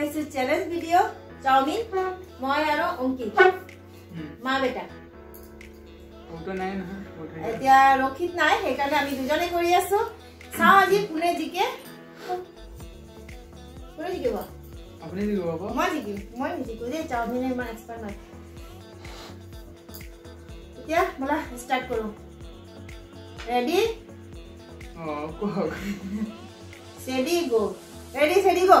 আহিছো challenge video chowmein মই আৰু অংকিত। মা বেটা। এতিয়া ৰক্ষিত নাই সেইকাৰণে আমি দুজনে কৰি আছো। চাওঁ আজি কোনে জিকে। কোনে জিকিব? মই জিকিম মই নিজিকো। দেই চাওমিনে ইমান এক্সপাৰ্ট নাই এতিয়া ব'লা ষ্টাৰ্ট কৰোঁ। ৰেডি চেডি গো ৰেডি চেডি গো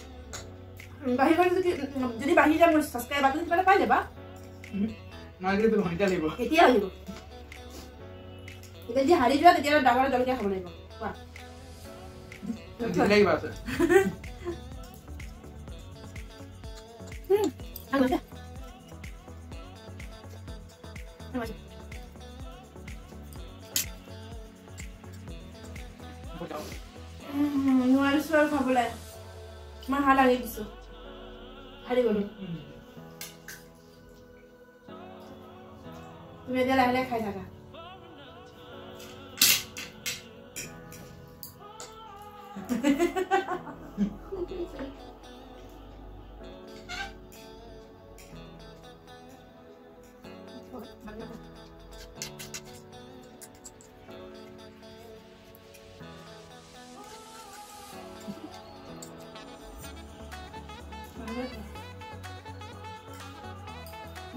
বাহিৰ গ'লে যদি যদি বাঢ়ি যায় মোৰ ছাবস্ক্ৰাইবাৰটো কিবা এটা পাই যাবা। মই কেতিয়া আহিব। এতিয়া যদি হাৰি যোৱা তেতিয়াহ'লে ডাঙৰ জলকীয়া খাব লাগিব। কোৱা? জিকিলে কিবা আছে? হুম, আনো 하리고를 तुम्हें दे लाने खाई जागा Ha ha ha.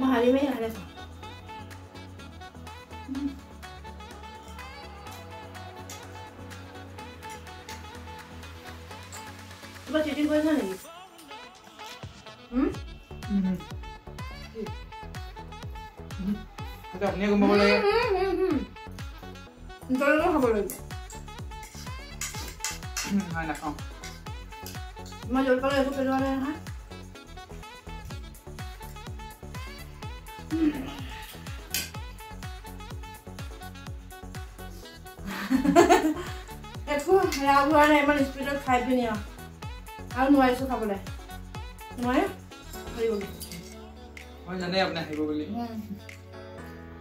আনো দিয়া। উম, নোৱাৰিছো আৰু খাবলৈ মই হাত আনি দিছো হাৰি গলো তুমি এতিয়া লাহে লাহে খাই থাকা মই হাৰি মাৰি হাৰে খাওঁ কিবা চিটিং কৰিছা নেকি হুম? সেইটো আপুনিয়ে গম পাব লাগে হুম, হুম, হুম। তলতো খাব লাগিব হয় নাখাওঁ মই জলপানৰ একো পেলোৱা নাই নহয় একো ৰাগ হোৱা নাই ইমান স্পীডত খাই পিনি আৰু। আৰু নোৱাৰিছোঁ খাবলৈ। নোৱাৰে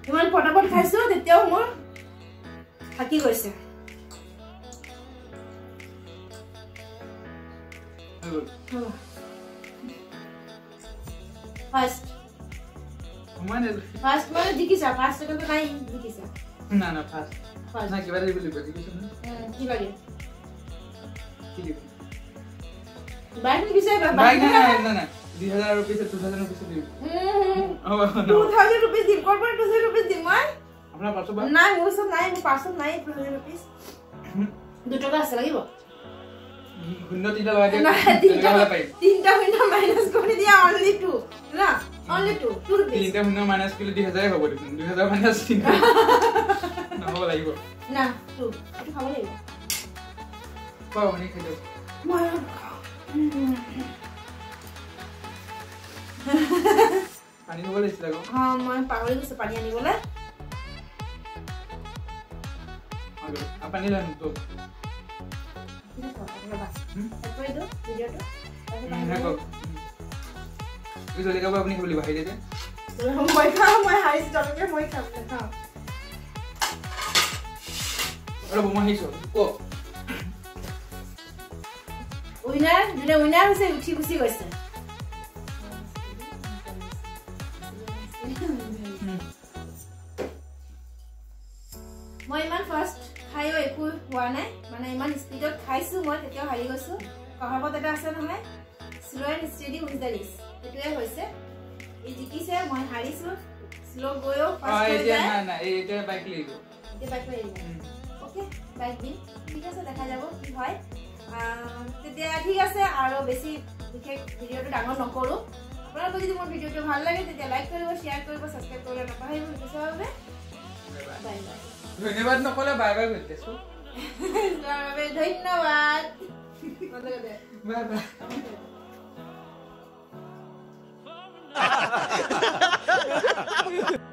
ইমান পটাপট খাইছোঁ তেতিয়াও মোৰ থাকি গৈছে। ফাৰ্ষ্ট। নাই ফাৰ্ষ্ট মানে জিকিছা ফাৰ্ষ্ট ছেকেণ্ডটো নাই জিকিছা। না না ফাৰ্ষ্ট। ফাৰ্ষ্ট। নাই কিবা এটা দিব লাগিব জিকিছোঁ নহয়। কি লাগে? কি দিব? বাইক বিচাৰিবা বাইক নাই নাই নাই নাই দুই হাজাৰ ৰুপিজ টু থাউজেণ্ড ৰুপিজ দিম হ'ব টু থাউজেণ্ড ৰুপিজ দিম ক'ৰ পৰা টু থাউজেণ্ড ৰুপিজ দিম মই? আপোনাৰ পাছত বা নাই মোৰ ওচৰত নাই মোৰ পাছত নাই টু থাউজেণ্ড ৰুপিজ দুটকা আছে লাগিব? শূন্য তিনিটা লগাই শূন্য মাইনাছ কৰি দিয়া অনলি টু না অনলি টু ৰুপিজ তিনিটা শূন্য মাইনাছ কৰিলে দুই হাজাৰে হ'ব দেখোন দুই হাজাৰ মাইনাছ তিনিটা। নহ'ব লাগিব। না টু এইটো খাব লাগিব। খোৱা আপুনি খাই দিয়ক। মই আৰু খাওঁ। উম। পানী খাব লাগিছিলে আকৌ। অ মই পাহৰি গৈছো পানী আনিবলৈ। হৈ গ'ল আৰু পানী লৈ আনো তোক। ৰ'বা। হুম? এড কৰি দিওঁ ভিডিঅ'টো। এই জলকীয়াবোৰ আপুনি খাব লাগিব হাৰি দিয়ে আনিম। মই খাওঁ মই হাৰিছো তেওঁলোকে মই খাম নাখাওঁ। ৰ'ব মই আহিছোঁ। কওক। উইনাৰ যোনে উইনাৰ হৈছে উঠি গুচি গৈছে। মই ইমান ফাৰ্ষ্ট খায়ো হোৱা নাই। মানে ইমান স্পীডত খাইছোঁ মই তেতিয়াও হাৰি গৈছোঁ। কহাৱত এটা আছে নহয় slow' and steady wins the সেইটোৱে হৈছে। ই জিকিছে মই হাৰিছোঁ শ্ল' গৈও এতিয়া এতিয়া বাইক লাগিব লৈ। অ'কে বাইক দিম। ঠিক আছে দেখা যাব কি হয়। তেতিয়া ঠিক আছে আৰু বেছি বিশেষ ভিডিঅ'টো ডাঙৰ নকৰোঁ। আপোনালোকৰ যদি মোৰ ভিডিঅ'টো ভাল লাগে তেতিয়া লাইক কৰিব শ্বেয়াৰ কৰিব ছাবস্ক্ৰাইব কৰিবলৈ নাপাহৰিব পিছৰ বাবে। ধন্যবাদ। নকলে বাই বাই কৰি দিছো যোৱাৰ বাবে ধন্যবাদ। Bye bye. Ha ha ha ha ha!